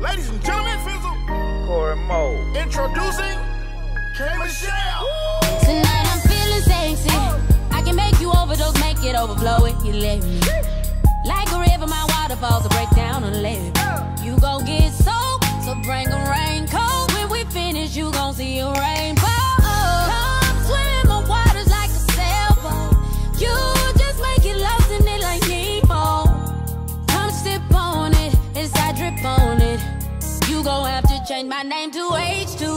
Ladies and gentlemen, Fizzle. Corey Mo. Introducing K. Michelle. Tonight I'm feeling sexy. I can make you overdose, make it overflow if you let me. Like a river, my waterfalls will break down and let gon' have to change my name to H2